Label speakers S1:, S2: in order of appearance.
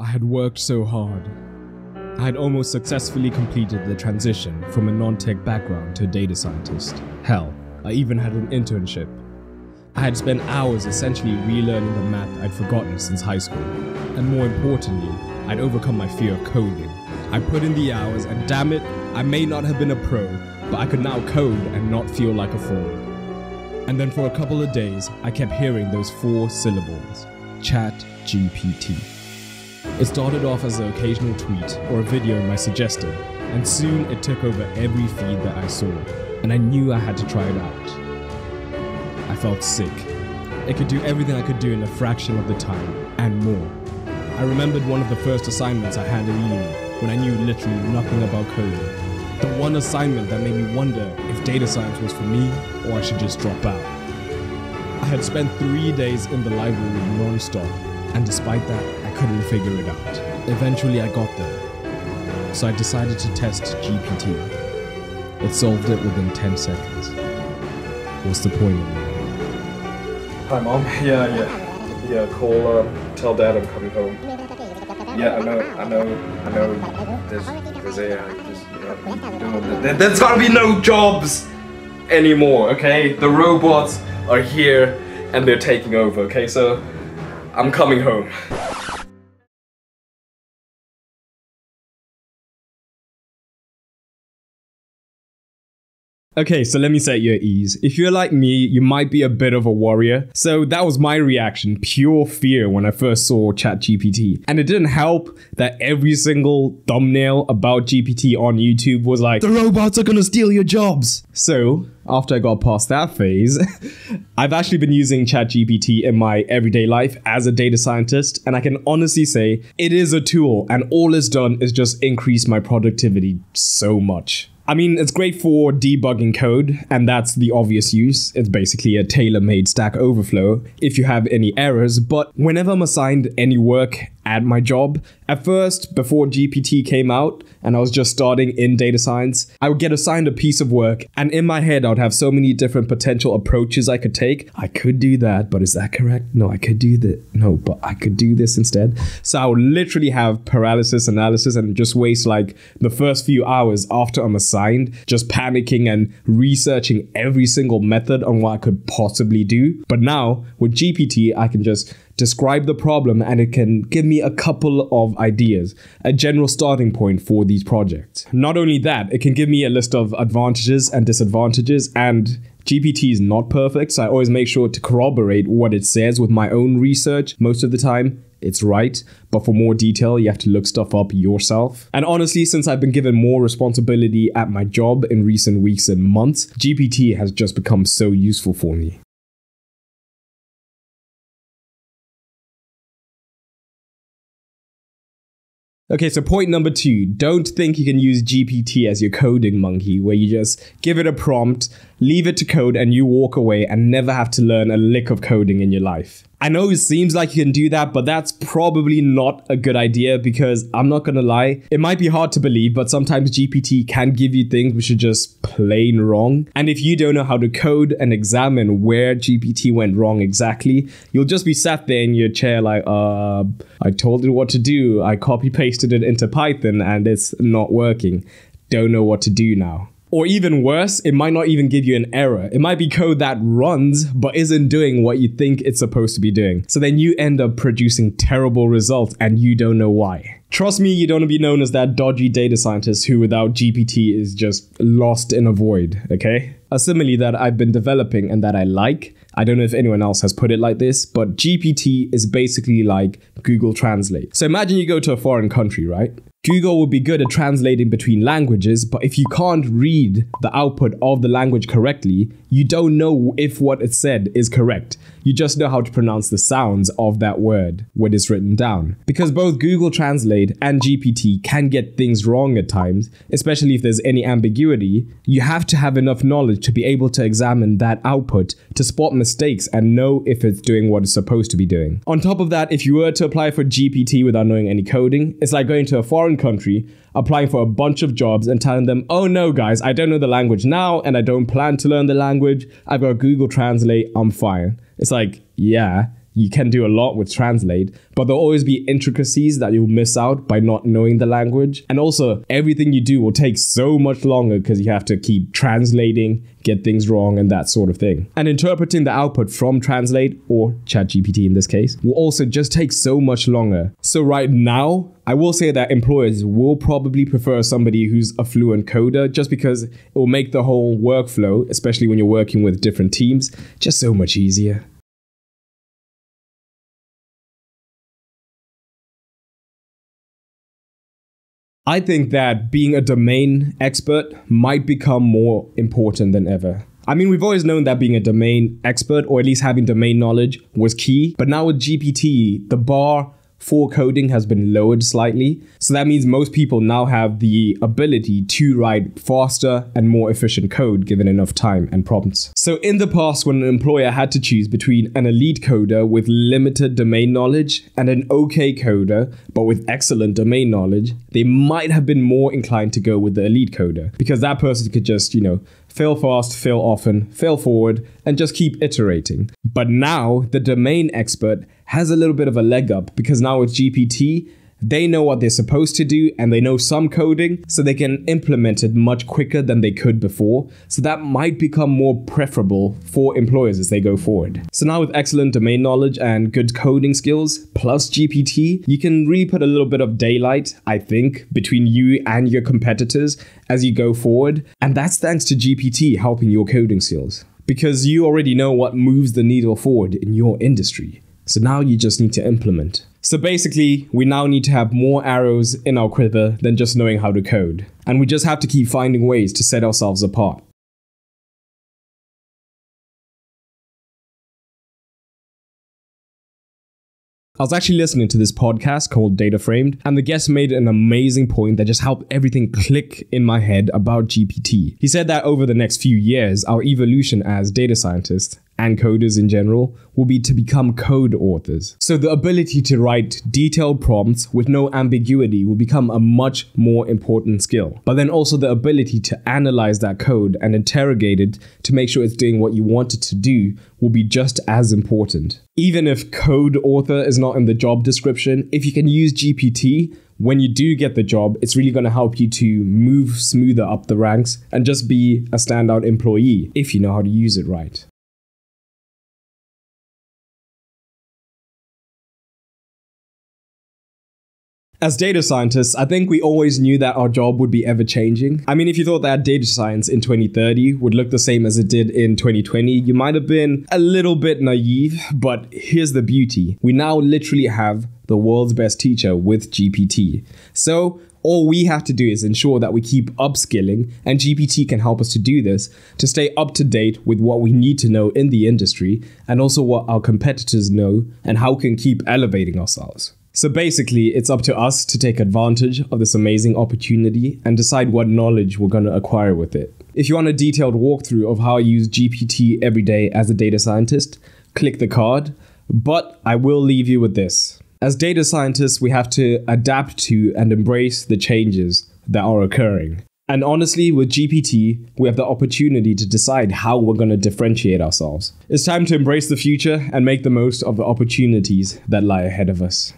S1: I had worked so hard. I had almost successfully completed the transition from a non tech background to a data scientist. Hell, I even had an internship. I had spent hours essentially relearning the math I'd forgotten since high school. And more importantly, I'd overcome my fear of coding. I put in the hours, and damn it, I may not have been a pro, but I could now code and not feel like a fool. And then for a couple of days, I kept hearing those four syllables Chat GPT. It started off as an occasional tweet or a video my suggested, and soon it took over every feed that I saw, and I knew I had to try it out. I felt sick. It could do everything I could do in a fraction of the time, and more. I remembered one of the first assignments I had in uni when I knew literally nothing about coding. The one assignment that made me wonder if data science was for me or I should just drop out. I had spent three days in the library non-stop, and despite that, couldn't figure it out. Eventually, I got there. So I decided to test GPT. It solved it within 10 seconds. What's the point of it?
S2: Hi, mom. Yeah, yeah. Yeah, call, uh, tell dad I'm coming home. Yeah, I know, I know, I know. There's, there's a, there's, uh, no, there, there's gotta be no jobs anymore, okay? The robots are here and they're taking over, okay? So, I'm coming home.
S1: Okay, so let me set you at ease. If you're like me, you might be a bit of a warrior. So that was my reaction, pure fear when I first saw ChatGPT. And it didn't help that every single thumbnail about GPT on YouTube was like, the robots are gonna steal your jobs. So after I got past that phase, I've actually been using ChatGPT in my everyday life as a data scientist, and I can honestly say it is a tool, and all it's done is just increase my productivity so much. I mean, it's great for debugging code, and that's the obvious use. It's basically a tailor made Stack Overflow if you have any errors. But whenever I'm assigned any work at my job, at first, before GPT came out and I was just starting in data science, I would get assigned a piece of work, and in my head, I would have so many different potential approaches I could take. I could do that, but is that correct? No, I could do that. No, but I could do this instead. So I would literally have paralysis analysis and just waste like the first few hours after I'm assigned, just panicking and researching every single method on what I could possibly do. But now with GPT, I can just describe the problem and it can give me a couple of ideas, a general starting point for these projects. Not only that, it can give me a list of advantages and disadvantages and GPT is not perfect, so I always make sure to corroborate what it says with my own research most of the time. It's right, but for more detail, you have to look stuff up yourself. And honestly, since I've been given more responsibility at my job in recent weeks and months, GPT has just become so useful for me. Okay, so point number two don't think you can use GPT as your coding monkey, where you just give it a prompt, leave it to code, and you walk away and never have to learn a lick of coding in your life. I know it seems like you can do that, but that's probably not a good idea because I'm not gonna lie, it might be hard to believe, but sometimes GPT can give you things which are just plain wrong. And if you don't know how to code and examine where GPT went wrong exactly, you'll just be sat there in your chair like, uh, I told it what to do, I copy pasted it into Python and it's not working. Don't know what to do now. Or even worse, it might not even give you an error. It might be code that runs but isn't doing what you think it's supposed to be doing. So then you end up producing terrible results and you don't know why. Trust me, you don't want to be known as that dodgy data scientist who without GPT is just lost in a void, okay? A simile that I've been developing and that I like, I don't know if anyone else has put it like this, but GPT is basically like Google Translate. So imagine you go to a foreign country, right? Google will be good at translating between languages, but if you can't read the output of the language correctly, you don't know if what it said is correct. You just know how to pronounce the sounds of that word when it's written down. Because both Google Translate and GPT can get things wrong at times, especially if there's any ambiguity, you have to have enough knowledge to be able to examine that output to spot mistakes and know if it's doing what it's supposed to be doing. On top of that, if you were to apply for GPT without knowing any coding, it's like going to a foreign country, applying for a bunch of jobs and telling them, oh no guys, I don't know the language now and I don't plan to learn the language. I've got Google Translate, I'm fine. It's like, yeah, you can do a lot with Translate, but there'll always be intricacies that you'll miss out by not knowing the language. And also, everything you do will take so much longer because you have to keep translating, get things wrong, and that sort of thing. And interpreting the output from Translate, or ChatGPT in this case, will also just take so much longer. So, right now, I will say that employers will probably prefer somebody who's a fluent coder just because it will make the whole workflow, especially when you're working with different teams, just so much easier. I think that being a domain expert might become more important than ever. I mean, we've always known that being a domain expert or at least having domain knowledge was key, but now with GPT, the bar for coding has been lowered slightly. So that means most people now have the ability to write faster and more efficient code given enough time and prompts. So in the past, when an employer had to choose between an elite coder with limited domain knowledge and an okay coder but with excellent domain knowledge, they might have been more inclined to go with the elite coder because that person could just, you know, fail fast, fail often, fail forward, and just keep iterating. But now the domain expert has a little bit of a leg up because now with GPT, they know what they're supposed to do and they know some coding, so they can implement it much quicker than they could before. So that might become more preferable for employers as they go forward. So now with excellent domain knowledge and good coding skills plus GPT, you can really put a little bit of daylight, I think, between you and your competitors as you go forward. And that's thanks to GPT helping your coding skills. Because you already know what moves the needle forward in your industry. So now you just need to implement. So basically, we now need to have more arrows in our quiver than just knowing how to code. And we just have to keep finding ways to set ourselves apart. I was actually listening to this podcast called Data Framed, and the guest made an amazing point that just helped everything click in my head about GPT. He said that over the next few years, our evolution as data scientists and coders in general will be to become code authors. So the ability to write detailed prompts with no ambiguity will become a much more important skill. But then also the ability to analyze that code and interrogate it to make sure it's doing what you want it to do will be just as important. Even if code author is not in the job description, if you can use GPT, when you do get the job, it's really going to help you to move smoother up the ranks and just be a standout employee if you know how to use it right. As data scientists, I think we always knew that our job would be ever changing. I mean, if you thought that data science in 2030 would look the same as it did in 2020, you might have been a little bit naive, but here's the beauty. We now literally have the world's best teacher with GPT. So, all we have to do is ensure that we keep upskilling, and GPT can help us to do this to stay up to date with what we need to know in the industry and also what our competitors know and how we can keep elevating ourselves. So basically, it's up to us to take advantage of this amazing opportunity and decide what knowledge we're going to acquire with it. If you want a detailed walkthrough of how I use GPT every day as a data scientist, click the card. But I will leave you with this. As data scientists, we have to adapt to and embrace the changes that are occurring. And honestly, with GPT, we have the opportunity to decide how we're going to differentiate ourselves. It's time to embrace the future and make the most of the opportunities that lie ahead of us.